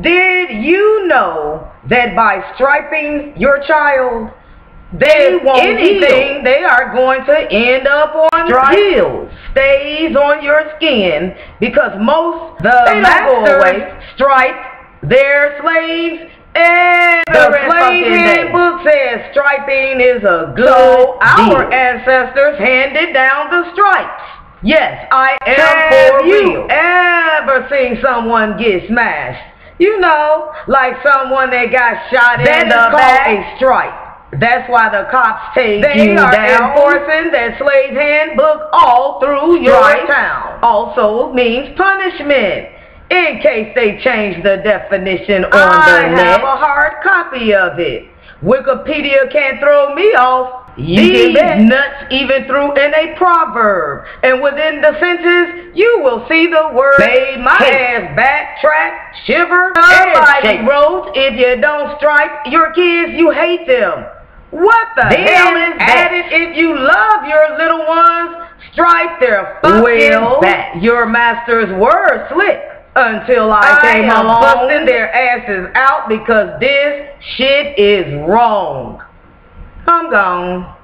Did you know that by striping your child, they won't anything, heal. they are going to end up on Stripe. heels, stays on your skin, because most The they masters stripe their slaves. And the slave handbook says striping is a good So Our deal. ancestors handed down the stripes. Yes, I am Have for you real. Ever seen someone get smashed? You know, like someone that got shot That in is the called back. a strike. That's why the cops take They you are enforcing that slave handbook all through your town. Also means punishment. In case they change the definition on I the net. have a hard copy of it. Wikipedia can't throw me off. You These nuts even threw in a proverb. And within the sentence, you will see the word Made my ass backtrack, shiver, Somebody wrote, if you don't strike your kids, you hate them. What the Then hell is that? it if you love your little ones, strike their fucking Well, back. Your masters were slick until I, I came am along. busting their asses out because this shit is wrong. I'm gone.